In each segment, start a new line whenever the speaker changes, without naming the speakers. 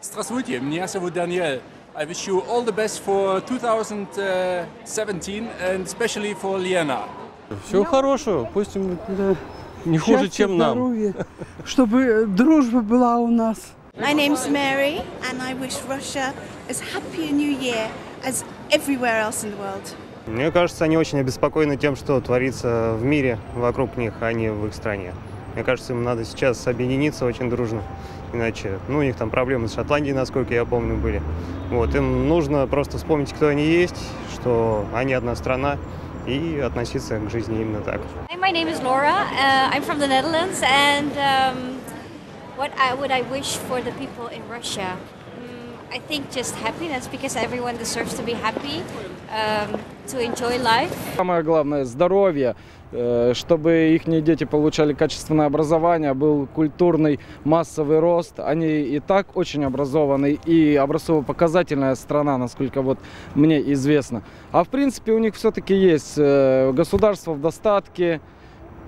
Здравствуйте, меня зовут Daniel. I wish you all the best for 2017 and especially for Liena.
Всего хорошего, пусть им
Да.
не хуже,
Счастья,
чем нам.
здоровья, чтобы дружба была у нас.
My name's Mary, and I wish Russia as happy a new year as everywhere else in the world.
Мне кажется, они очень обеспокоены тем, что творится в мире вокруг них, а не в их стране. Мне кажется, им надо сейчас объединиться очень дружно. Иначе, ну, у них там проблемы с Шотландией, насколько я помню, были. Вот, им нужно просто вспомнить, кто они есть, что они одна страна, и относиться к жизни именно так.
My name is Laura. Uh, I'm from the Netherlands, and um, what I would I wish for the people in Russia? I think just happiness, because everyone deserves to be happy, um, to enjoy life.
Самое главное – здоровье, э, чтобы их дети получали качественное образование, был культурный массовый рост. Они и так очень образованные и образцово-показательная страна, насколько вот мне известно. А в принципе у них все-таки есть э, государство в достатке,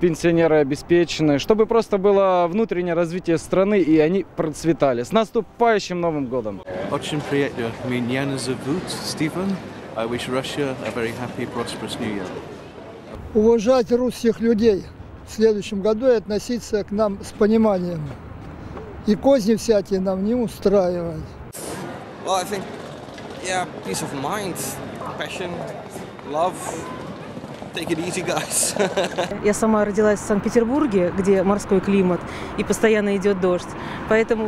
пенсионеры обеспечены, чтобы просто было внутреннее развитие страны и они процветали. С наступающим Новым годом!
Очень приятно. Меня зовут Стивен. I wish Russia a very happy, prosperous new year.
уважать русских людей в следующем году и относиться к нам с пониманием. И козни всякие нам не устраивать.
Well, I think, yeah, peace of mind, passion, love. Take it easy, guys.
Я сама родилась в Санкт-Петербурге, где морской климат и постоянно идет дождь. Поэтому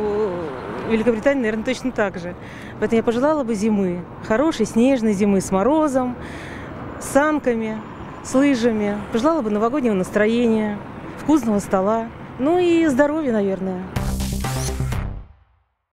в Великобритании, наверное, точно так же. Поэтому я пожелала бы зимы. Хорошей снежной зимы с морозом, с санками, с лыжами. Пожелала бы новогоднего настроения, вкусного стола. Ну и здоровья, наверное.